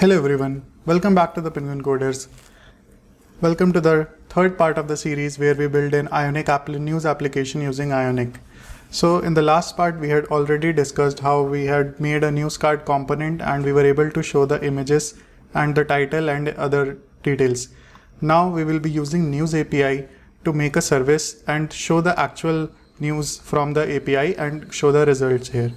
Hello everyone, welcome back to the Penguin Coders. Welcome to the third part of the series where we build an Ionic app news application using Ionic. So in the last part we had already discussed how we had made a news card component and we were able to show the images and the title and other details. Now we will be using News API to make a service and show the actual news from the API and show the results here.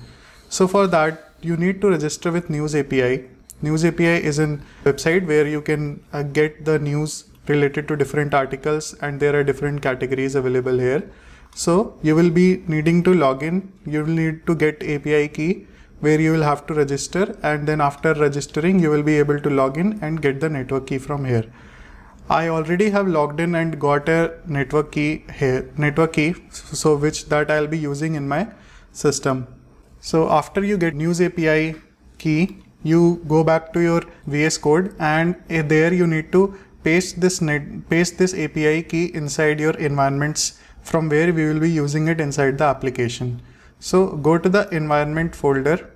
So for that you need to register with News API News API is a website where you can uh, get the news related to different articles and there are different categories available here. So you will be needing to log in. You will need to get API key where you will have to register and then after registering you will be able to log in and get the network key from here. I already have logged in and got a network key here, network key, so which that I'll be using in my system. So after you get news API key, you go back to your VS Code and eh, there you need to paste this net, paste this API key inside your environments from where we will be using it inside the application. So go to the environment folder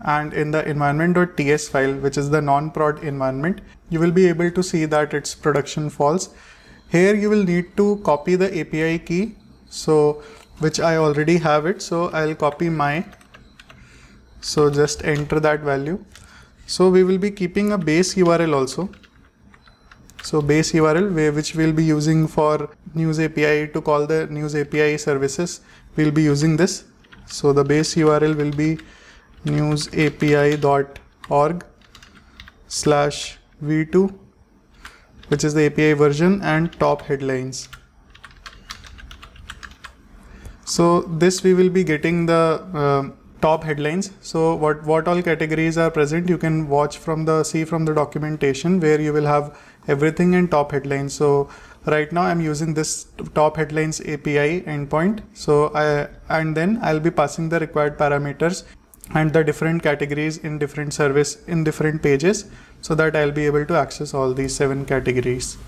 and in the environment.ts file, which is the non-prod environment, you will be able to see that it's production false. Here you will need to copy the API key. So which I already have it. So I'll copy my, so just enter that value so we will be keeping a base URL also. So base URL which we'll be using for News API to call the News API services. We'll be using this. So the base URL will be newsapi.org slash v2 which is the API version and top headlines. So this we will be getting the uh, top headlines. So what, what all categories are present, you can watch from the, see from the documentation where you will have everything in top headlines. So right now I'm using this top headlines API endpoint. So I, and then I'll be passing the required parameters and the different categories in different service in different pages so that I'll be able to access all these seven categories.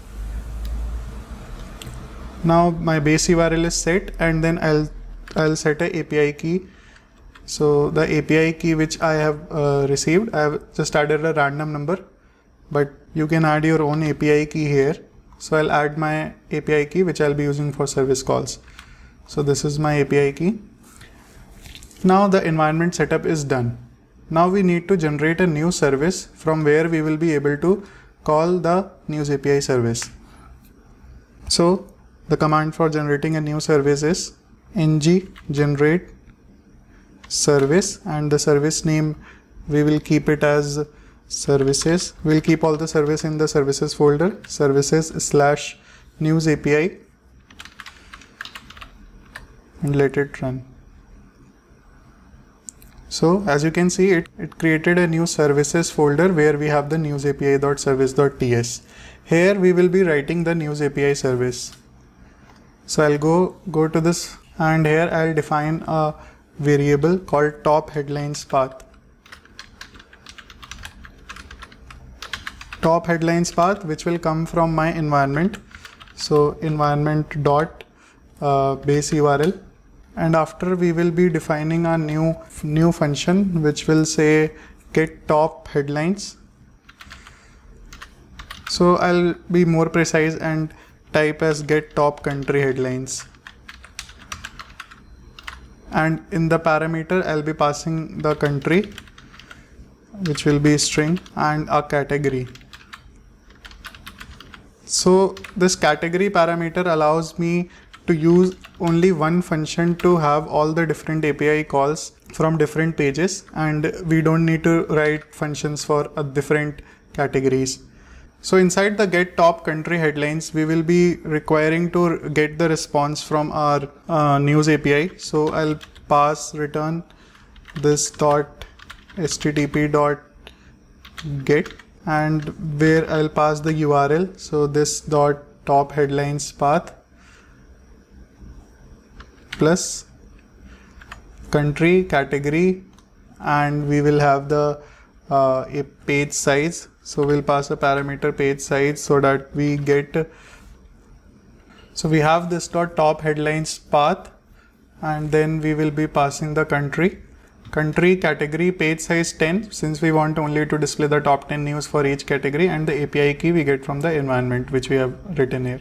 Now my base URL is set and then I'll I'll set a API key so the API key which I have uh, received, I have just added a random number, but you can add your own API key here. So I'll add my API key which I'll be using for service calls. So this is my API key. Now the environment setup is done. Now we need to generate a new service from where we will be able to call the news API service. So the command for generating a new service is ng generate service and the service name we will keep it as services. We'll keep all the service in the services folder services slash news API and let it run. So as you can see it it created a new services folder where we have the news api API.service.ts here we will be writing the news API service. So I'll go go to this and here I'll define a variable called top headlines path. Top headlines path which will come from my environment. So environment dot uh, base URL and after we will be defining a new new function which will say get top headlines. So I'll be more precise and type as get top country headlines and in the parameter I'll be passing the country which will be string and a category. So this category parameter allows me to use only one function to have all the different API calls from different pages and we don't need to write functions for different categories. So inside the get top country headlines, we will be requiring to get the response from our uh, news API. So I'll pass return this dot http dot get and where I'll pass the URL. So this dot top headlines path plus country category and we will have the uh, a page size so we'll pass a parameter page size so that we get so we have this dot top headlines path and then we will be passing the country country category page size 10 since we want only to display the top 10 news for each category and the API key we get from the environment which we have written here.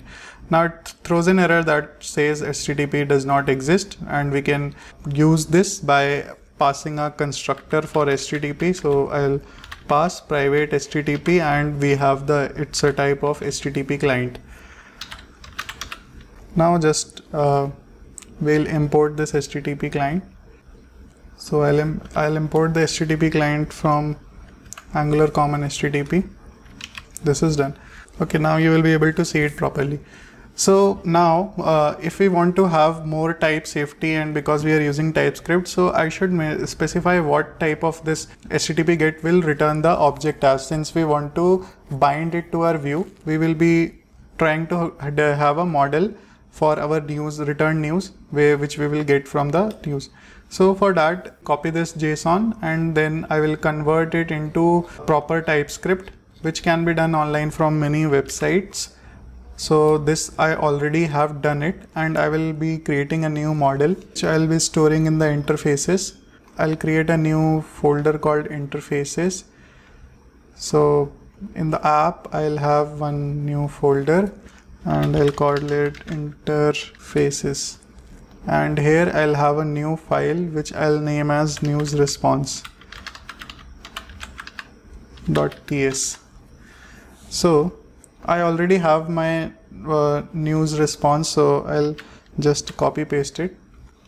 Now it throws an error that says HTTP does not exist and we can use this by passing a constructor for HTTP. So I'll pass private HTTP and we have the it's a type of HTTP client. Now just uh, we'll import this HTTP client. So I'll, Im I'll import the HTTP client from Angular Common HTTP. This is done. Okay, now you will be able to see it properly. So now uh, if we want to have more type safety and because we are using TypeScript, so I should specify what type of this HTTP GET will return the object as since we want to bind it to our view, we will be trying to have a model for our news return news which we will get from the news. So for that copy this JSON and then I will convert it into proper TypeScript which can be done online from many websites so this I already have done it and I will be creating a new model which I'll be storing in the interfaces. I'll create a new folder called interfaces. So in the app I'll have one new folder and I'll call it interfaces and here I'll have a new file which I'll name as news response .ts. So I already have my uh, news response so I'll just copy paste it.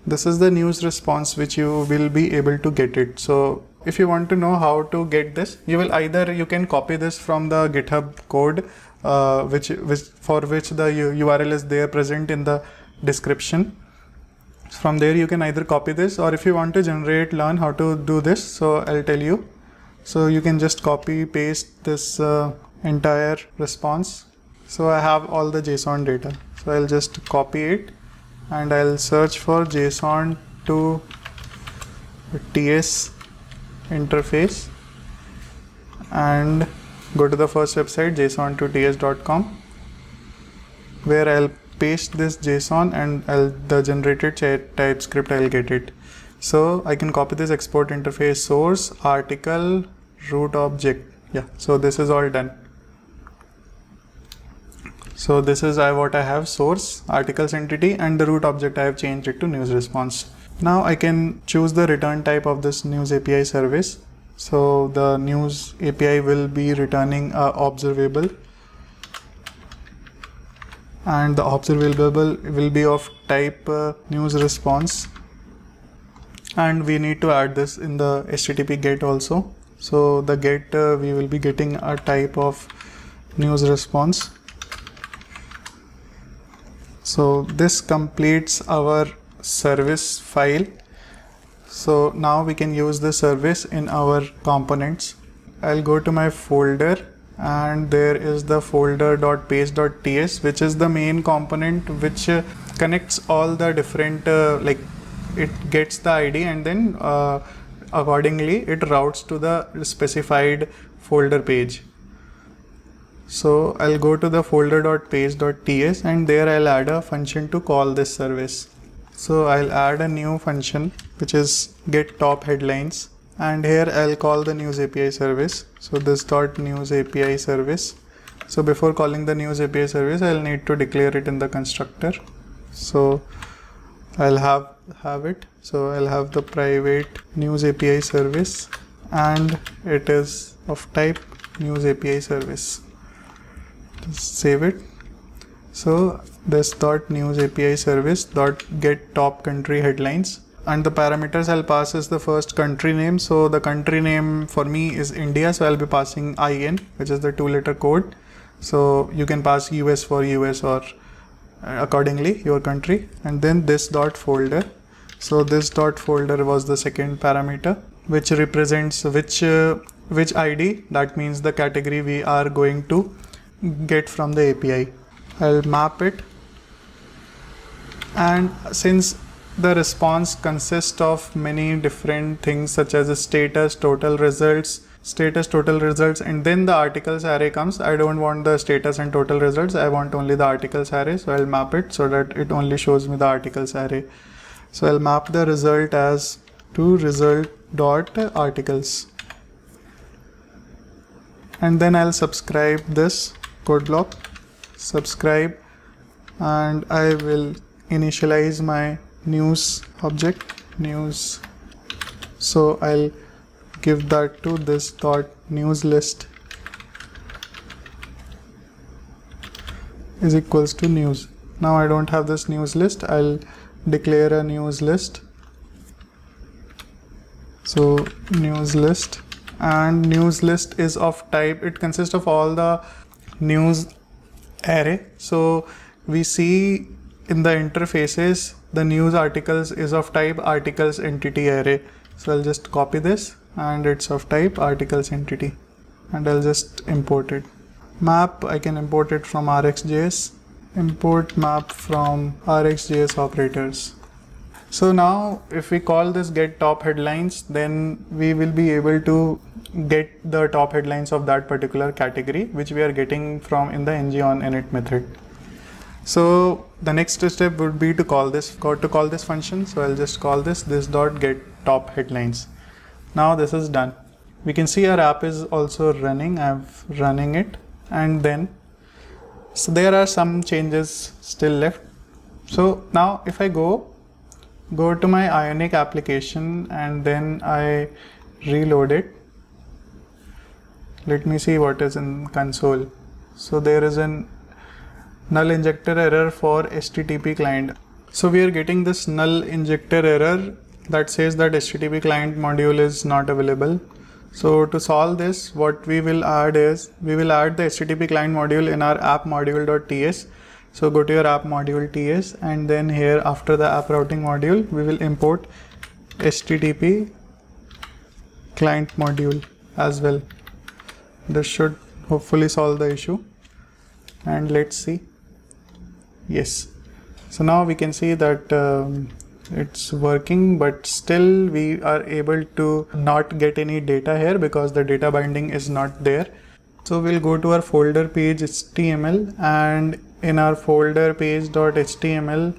This is the news response which you will be able to get it. So if you want to know how to get this you will either you can copy this from the github code uh, which, which for which the url is there present in the description. From there you can either copy this or if you want to generate learn how to do this so i'll tell you. So you can just copy paste this uh, entire response. So I have all the JSON data. So I'll just copy it and I'll search for JSON to TS interface and go to the first website json to ts.com where I'll paste this JSON and I'll, the generated TypeScript I'll get it. So I can copy this export interface source article root object. Yeah, so this is all done. So this is I, what I have source, articles entity and the root object I have changed it to news response. Now I can choose the return type of this news API service. So the news API will be returning a observable and the observable will be of type uh, news response and we need to add this in the http get also so the get uh, we will be getting a type of news response so this completes our service file. So now we can use the service in our components. I'll go to my folder and there is the folder.page.ts which is the main component which uh, connects all the different uh, like it gets the id and then uh, accordingly it routes to the specified folder page so I'll go to the folder.page.ts and there I'll add a function to call this service. So I'll add a new function which is get top headlines and here I'll call the news API service. So this dot news API service. So before calling the news API service, I'll need to declare it in the constructor. So I'll have have it. So I'll have the private news API service and it is of type news API service save it. So this dot news api service dot get top country headlines. And the parameters I'll pass is the first country name. So the country name for me is India. So I'll be passing IN which is the two letter code. So you can pass US for US or uh, accordingly your country. And then this dot folder. So this dot folder was the second parameter which represents which uh, which ID that means the category we are going to get from the API. I'll map it and since the response consists of many different things such as status, total results, status, total results and then the articles array comes. I don't want the status and total results. I want only the articles array. So I'll map it so that it only shows me the articles array. So I'll map the result as to result dot articles and then I'll subscribe this code block subscribe. And I will initialize my news object news. So I'll give that to this dot news list. Is equals to news. Now I don't have this news list. I'll declare a news list. So news list. And news list is of type. It consists of all the news array. So we see in the interfaces the news articles is of type articles entity array. So I'll just copy this and it's of type articles entity. And I'll just import it. Map I can import it from rxjs import map from rxjs operators so now if we call this get top headlines then we will be able to get the top headlines of that particular category which we are getting from in the ng on init method. So the next step would be to call this to call this function. So i'll just call this this dot get top headlines. Now this is done. We can see our app is also running. I'm running it. And then so there are some changes still left. So now if i go go to my ionic application and then i reload it. Let me see what is in console. So there is an null injector error for http client. So we are getting this null injector error that says that http client module is not available. So to solve this what we will add is we will add the http client module in our app module.ts so go to your app module ts and then here after the app routing module we will import http client module as well. This should hopefully solve the issue. And let's see. Yes. So now we can see that um, it's working but still we are able to not get any data here because the data binding is not there. So we'll go to our folder page html and in our folder page.html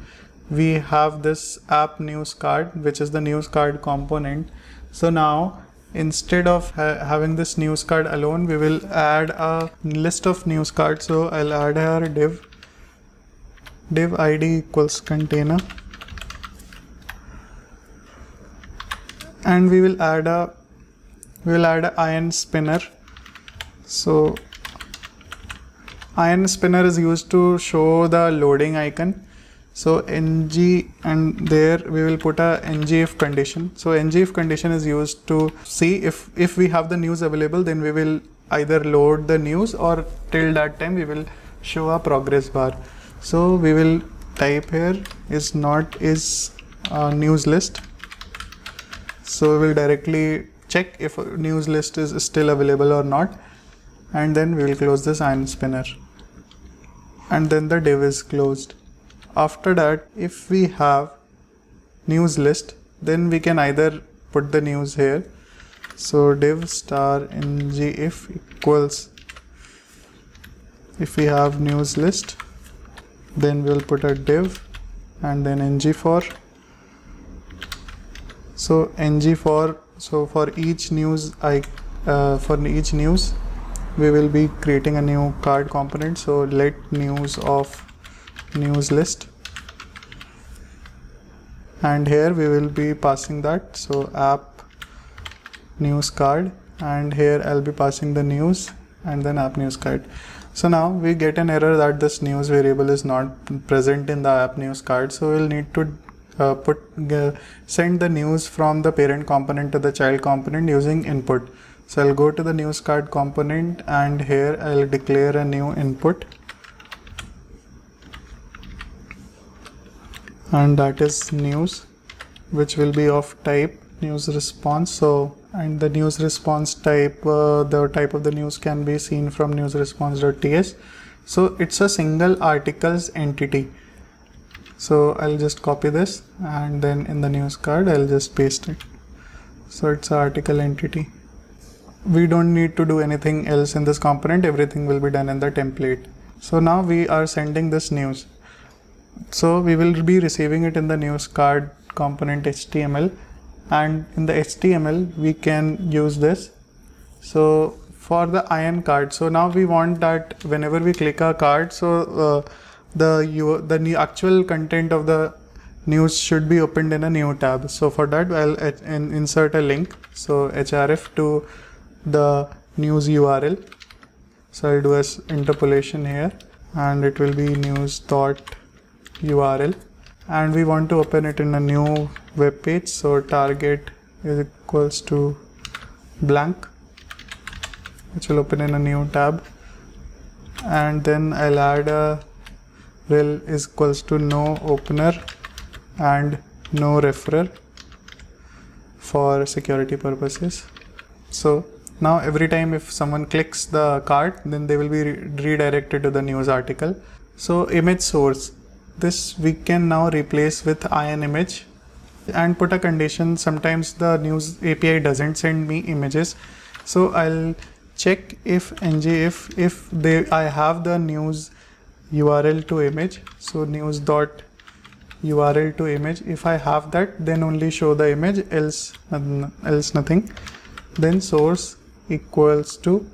we have this app news card which is the news card component. So now instead of ha having this news card alone we will add a list of news cards. So I'll add here div div id equals container. And we will add a we will add a ion spinner. So ion spinner is used to show the loading icon. So ng and there we will put a ngIf condition. So ngIf condition is used to see if if we have the news available then we will either load the news or till that time we will show a progress bar. So we will type here is not is a news list. So we will directly check if news list is still available or not. And then we will close this ion spinner and then the div is closed. After that if we have news list then we can either put the news here. So div star ng if equals if we have news list then we'll put a div and then ng for. So ng for so for each news i uh, for each news we will be creating a new card component. So let news of news list. And here we will be passing that. So app news card. And here I'll be passing the news and then app news card. So now we get an error that this news variable is not present in the app news card. So we'll need to uh, put uh, send the news from the parent component to the child component using input so I'll go to the news card component and here I'll declare a new input. And that is news which will be of type news response. So and the news response type uh, the type of the news can be seen from news response.ts so it's a single articles entity. So I'll just copy this and then in the news card I'll just paste it. So it's an article entity we don't need to do anything else in this component. Everything will be done in the template. So now we are sending this news. So we will be receiving it in the news card component HTML and in the HTML we can use this. So for the ion card so now we want that whenever we click a card so uh, the you the new actual content of the news should be opened in a new tab. So for that I'll insert a link. So href to the news URL so I'll do a interpolation here and it will be news dot URL and we want to open it in a new web page so target is equals to blank which will open in a new tab. And then I'll add a rel is equals to no opener and no referrer for security purposes. So now every time if someone clicks the card then they will be re redirected to the news article. So image source. This we can now replace with ion image and put a condition. Sometimes the news API doesn't send me images. So I'll check if ngif if they I have the news URL to image. So news dot URL to image. If I have that then only show the image else else nothing. Then source equals to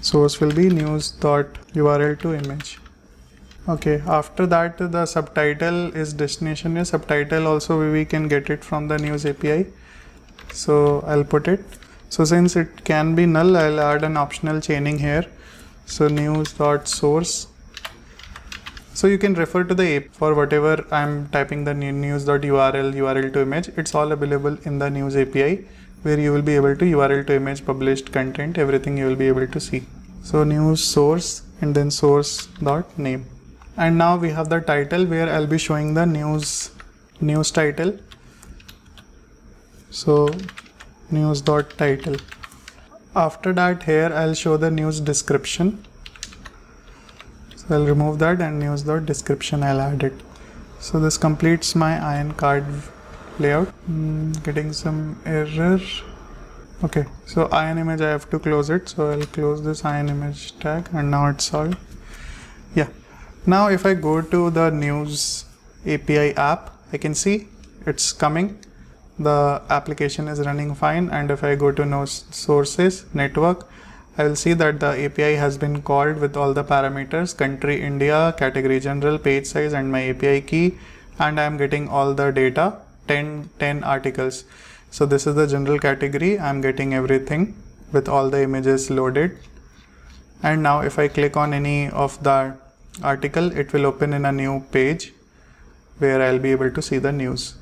source will be news dot URL to image. Okay after that the subtitle is destination. Is subtitle also we can get it from the news API so I'll put it. So since it can be null I'll add an optional chaining here. So news dot source so you can refer to the app for whatever I'm typing the news URL URL to image. It's all available in the news API where you will be able to URL to image published content everything you will be able to see. So news source and then source dot name. And now we have the title where I'll be showing the news news title. So news dot title. After that here I'll show the news description so I'll remove that and use the description. I'll add it. So this completes my ion card layout. Mm, getting some error. Okay so ion image I have to close it. So I'll close this ion image tag and now it's solved yeah. Now if I go to the news API app I can see it's coming. The application is running fine. And if I go to no sources network I will see that the API has been called with all the parameters country India category general page size and my API key and I am getting all the data 10 10 articles. So this is the general category. I'm getting everything with all the images loaded. And now if I click on any of the article it will open in a new page where I'll be able to see the news.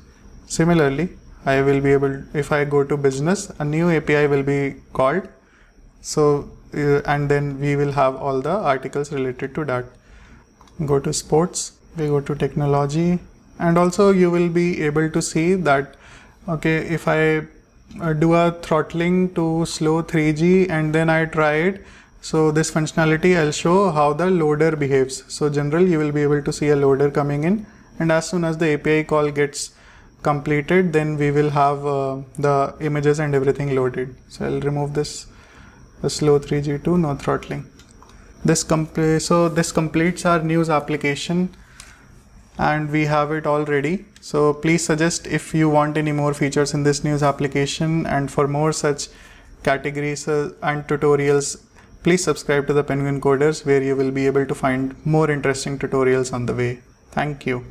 Similarly I will be able, if I go to business, a new API will be called. So, uh, and then we will have all the articles related to that. Go to sports, we go to technology, and also you will be able to see that, okay, if I uh, do a throttling to slow 3G and then I try it, so this functionality I'll show how the loader behaves. So general you will be able to see a loader coming in and as soon as the API call gets completed then we will have uh, the images and everything loaded so I'll remove this slow 3g2 no throttling. This so this completes our news application and we have it all ready. So please suggest if you want any more features in this news application and for more such categories uh, and tutorials please subscribe to the penguin coders where you will be able to find more interesting tutorials on the way. Thank you